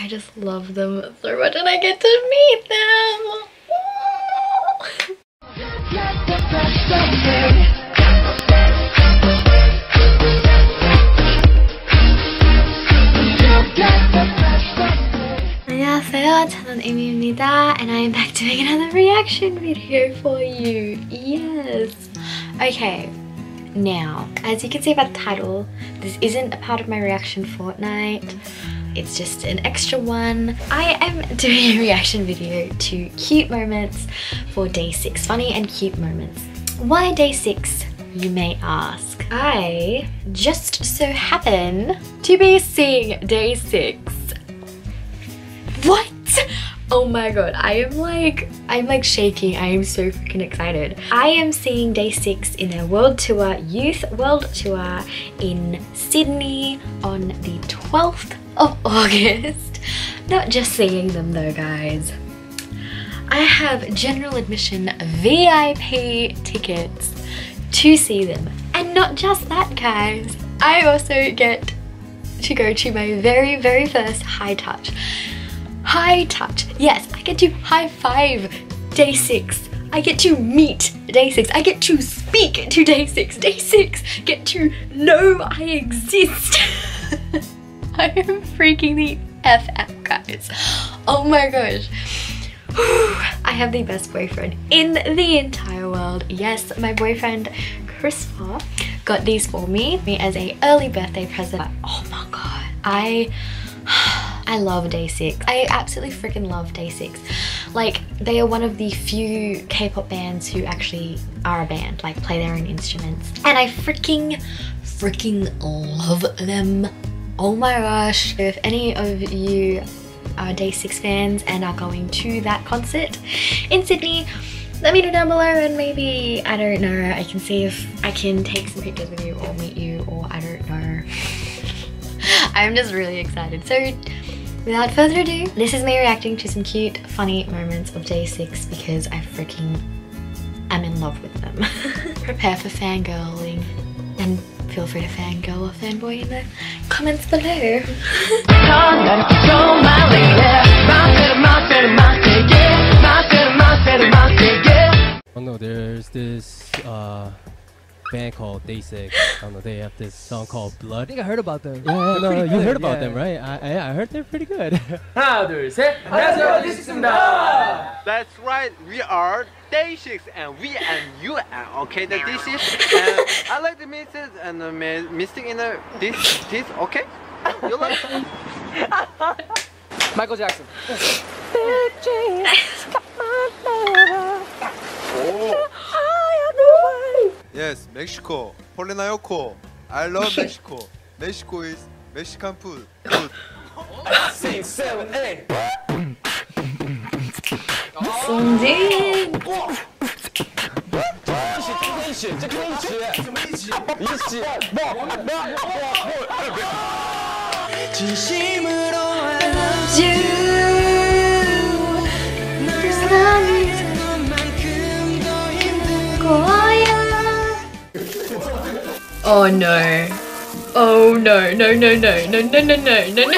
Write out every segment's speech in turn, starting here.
I just love them so much and I get to meet them. 안녕하세요. 저는 에미입니다. And I am back doing another reaction video for you. Yes. Okay. Now, as you can see by the title, this isn't a part of my reaction fortnight. it's just an extra one. I am doing a reaction video to cute moments for day six. Funny and cute moments. Why day six, you may ask? I just so happen to be seeing day six? Oh my god, I am like, I'm like shaking. I am so freaking excited. I am seeing day six in their world tour, youth world tour in Sydney on the 12th of August. Not just seeing them though, guys. I have general admission VIP tickets to see them. And not just that, guys. I also get to go to my very, very first high touch high touch. Yes, I get to high five day six. I get to meet day six. I get to speak to day six. Day six get to know I exist. I am freaking the F out, guys. Oh my gosh. I have the best boyfriend in the entire world. Yes, my boyfriend Christopher got these for me, me as a early birthday present. Oh my god. I I love Day 6. I absolutely freaking love Day 6. Like, they are one of the few K-pop bands who actually are a band, like play their own instruments. And I freaking, freaking love them. Oh my gosh. If any of you are Day 6 fans and are going to that concert in Sydney, let me know down below and maybe, I don't know, I can see if I can take some pictures with you or meet you or I don't know. I'm just really excited. So without further ado, this is me reacting to some cute, funny moments of day six because I freaking am in love with them. Prepare for fangirling and feel free to fangirl or fanboy in the comments below. oh no, there's this uh band called Day Six. I don't know. They have this song called Blood. I think I heard about them. Yeah, no, Pretty you good, heard about yeah. them, right? I, I I heard they're pretty good. 하나 둘 셋. 안녕하세요 디식스입니다. That's right, we are Day 6 and we and you are okay the this is and I like the mixes and the mi- mystic in the this this okay? You like 마이클 잭슨. Yes, Mexico. 폴레나요코. I love Mexico. Mexico is Mexican food. Good. Six, seven, eight. 송진. 씨, 잭크레이 씨, 이 씨, 뭐, 뭐, 뭐, 뭐, 진심으로 I love you. Oh no. Oh no, no, no, no, no, no, no, no, no, no.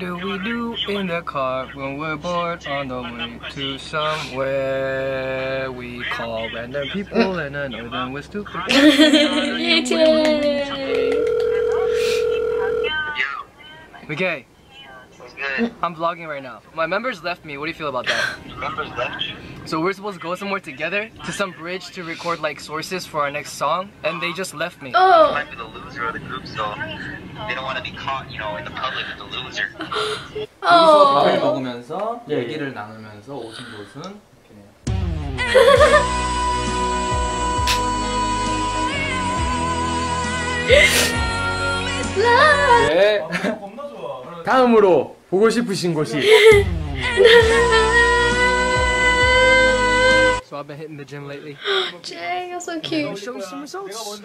Do we do in the car when we're bored on the way to somewhere? We call random people and annoy them with stupid. Okay, I'm vlogging right now. My members left me. What do you feel about that? members left you? So we're supposed to go somewhere together to some bridge to record like sources for our next song, and they just left me. Oh, might be the loser of the group so they don't want to be caught, you know, in the public as the loser. 여기서 밥을 oh. 먹으면서 얘기를 나누면서 오순 도순 이렇게 네. 다음으로 보고 싶으신 곳이 So I've been hitting the gym lately. Jay, you're so cute. I'll show you some results.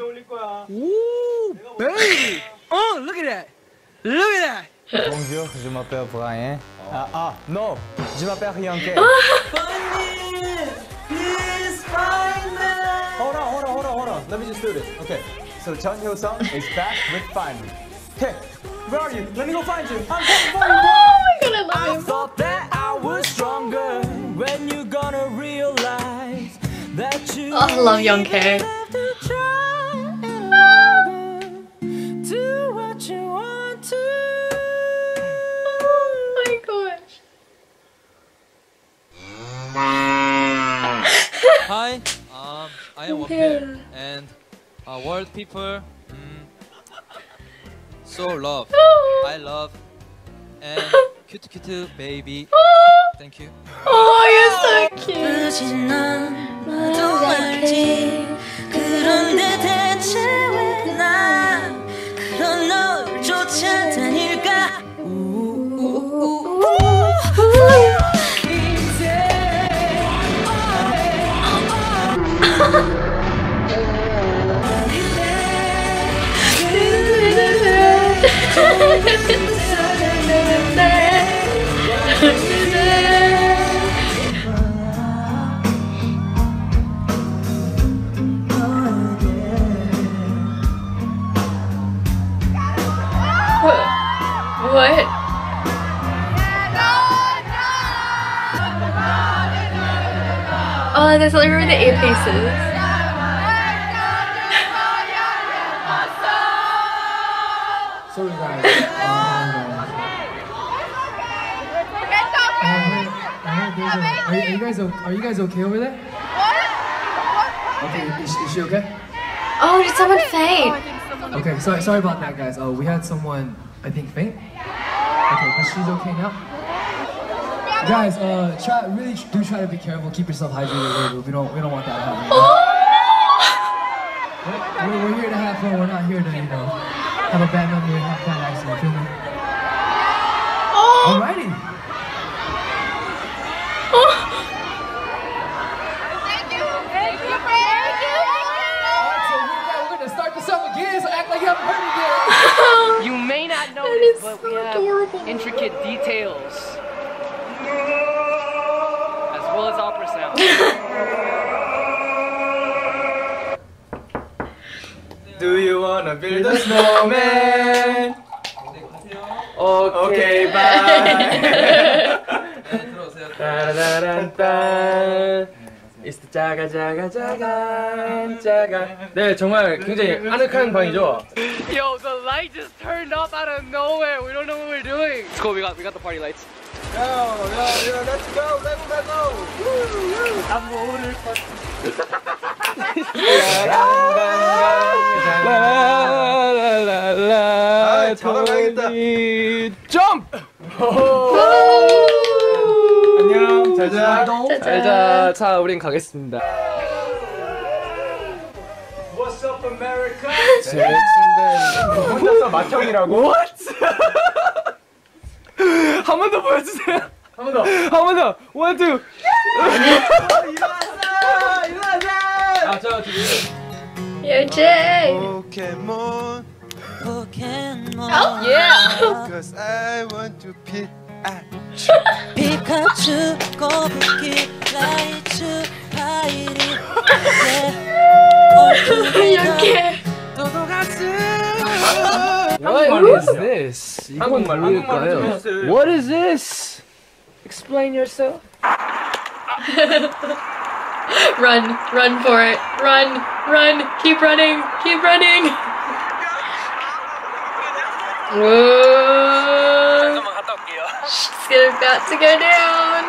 Ooh, baby! Oh, look at that! Look at that! Bonjour, je m'appelle Brian. Ah, ah, no, je m'appelle Young K. Bunny! Please find me! Hold on, hold on, hold on, hold on. Let me just do this. Okay, so Chun Hyo-sung is back with Find Okay. Where are you? Let me go find you. I'm coming for you, bro. Oh my god, I love him. Thought that I was stronger when you gonna realize that you Oh, I love Youngkook. have to try harder. Do what you want to. Oh my gosh. Hi, um, I am Okay. Wonpil, and uh, world people, so love, I love, and cute cute baby. Thank you. Oh, you're so cute. What? Oh, there's literally the earpieces. Sorry guys are you guys okay over there? Okay, is, she- is she okay? Oh, did someone faint? Okay, sorry sorry about that, guys. Uh, we had someone I think faint. Okay, but she's okay now. Guys, uh, try really do try to be careful. Keep yourself hydrated. We- We don't we don't want that to happen. We're, we're here to have fun. We're not here to you know have a bad memory, have a bad accident. Feel me? Alrighty. Alright, so with that, we're gonna start this up again. So act like you haven't heard it yet. You may not is notice, but we have adorable. intricate details. As well as opera sound. Do you wanna build a snowman? Okay, bye. the 자가 자가 자가 자가 네 정말 굉장히 아늑한 방이죠 Yo, the light just turned off out of nowhere. We don't know what we're doing. It's cool. We got we got the party lights. Yo, yo, yo, let's go, let's go. 아, 잡아가야겠다. 점프! 잘자 잘자 자 우린 가겠습니다 What's up America? 혼자서 맏형이라고? What? 한 번 더 보여주세요 한 번 더 한 번 더 원, 투 일어났어 일어났어 아저 지금 Yo, Jay. Pokemon, Oh, yeah. cause I want to pit. Ah, 피카츄 꼬부기 라이츄 파이리 Youngkook. What is this? 한국말로 모를까요? What is this? Explain yourself. Run, run for it. Run, run. Keep running, keep running. Whoa. She's about to go down.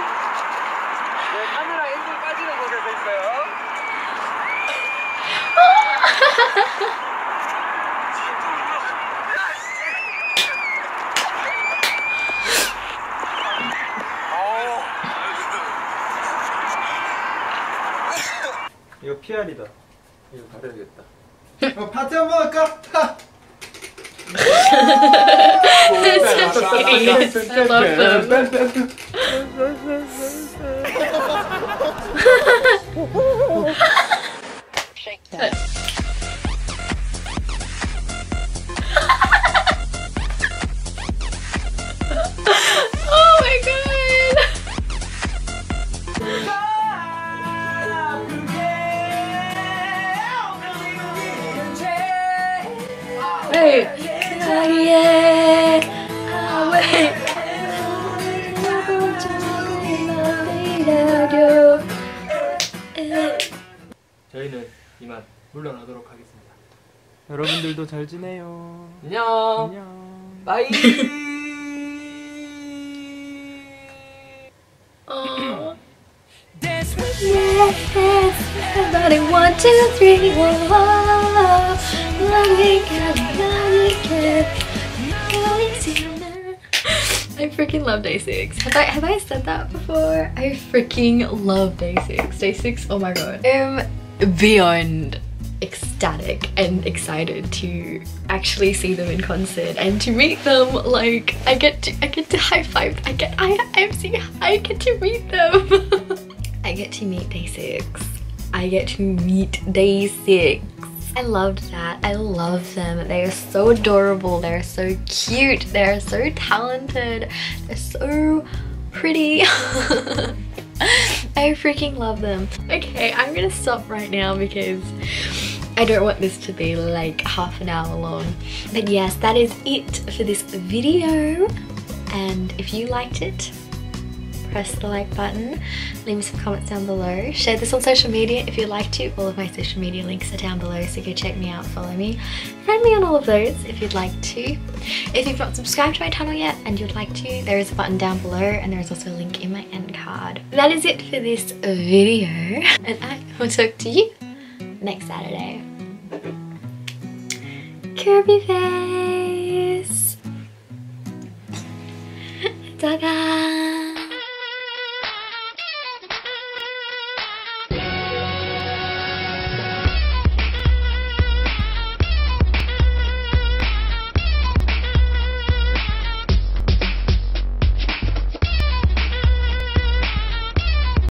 카메라 앵글 빠지는 거돼 있어요. 이거 PR이다. 이거 가려야겠다. 어, 파티 한번 할까? 하. It's so cute. I love them. oh 여러분들도 잘 지내요. 안녕. 안녕. 바이. Oh. Yes, everybody, one, two, three, whoa, whoa. Love it, got it, love it, got it. I freaking love day six. Have I have I said that before? I freaking love day six. Day six, oh my god. I'm beyond ecstatic and excited to actually see them in concert and to meet them. Like I get to I get to high five. I get I I'm seeing I get to meet them. I get to meet day six. I get to meet day six. I loved that. I love them. They are so adorable. They're so cute. They're so talented. They're so pretty. I freaking love them. Okay I'm gonna stop right now because I don't want this to be like half an hour long. But yes, that is it for this video. And if you liked it, press the like button, leave me some comments down below. Share this on social media if you'd like to. All of my social media links are down below, so go check me out, follow me. Friend me on all of those if you'd like to. If you've not subscribed to my channel yet and you'd like to, there is a button down below and there is also a link in my end card. That is it for this video and I will talk to you next Saturday. Kirby face. Ta-da!